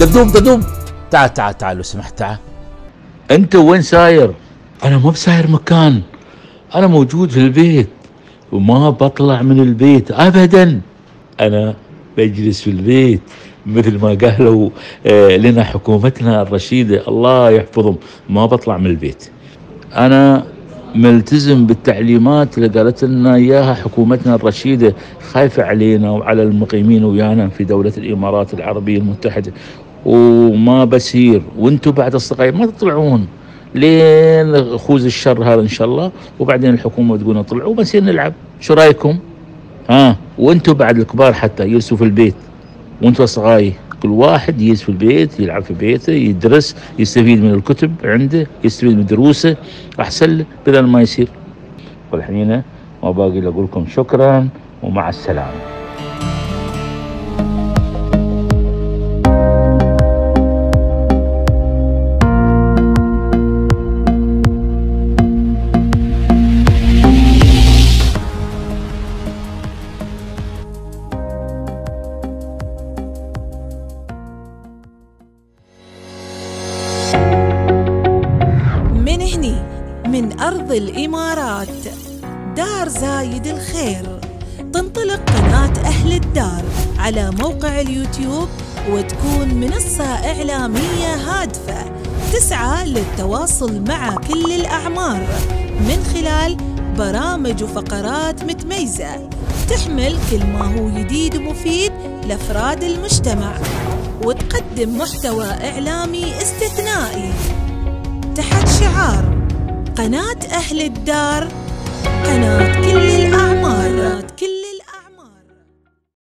تدوم تدوم تعال تعال تعال لو سمحت تعال. أنت وين ساير؟ أنا مو بساير مكان. أنا موجود في البيت وما بطلع من البيت ابدا. أنا بجلس في البيت مثل ما قالوا آه، لنا حكومتنا الرشيدة الله يحفظهم ما بطلع من البيت. أنا ملتزم بالتعليمات اللي قالت لنا إياها حكومتنا الرشيدة خايفة علينا وعلى المقيمين ويانا في دولة الإمارات العربية المتحدة. وما بسير. وأنتم بعد الصغير ما تطلعون. لين خوز الشر هذا إن شاء الله وبعدين الحكومة تقول طلعوا بنصير نلعب. شو رأيكم؟ ها وأنتم بعد الكبار حتى يجلسوا في البيت. وأنتم صغاير كل واحد يجلس في البيت يلعب في بيته يدرس يستفيد من الكتب عنده يستفيد من دروسه. أحسن له بدل ما يصير. والحين ما باقي أقول لكم شكرا ومع السلامة. أرض الإمارات. دار زايد الخير. تنطلق قناة أهل الدار على موقع اليوتيوب وتكون منصة إعلامية هادفة. تسعى للتواصل مع كل الأعمار من خلال برامج وفقرات متميزة. تحمل كل ما هو جديد ومفيد لأفراد المجتمع وتقدم محتوى إعلامي استثنائي. تحت شعار قناة أهل الدار قناة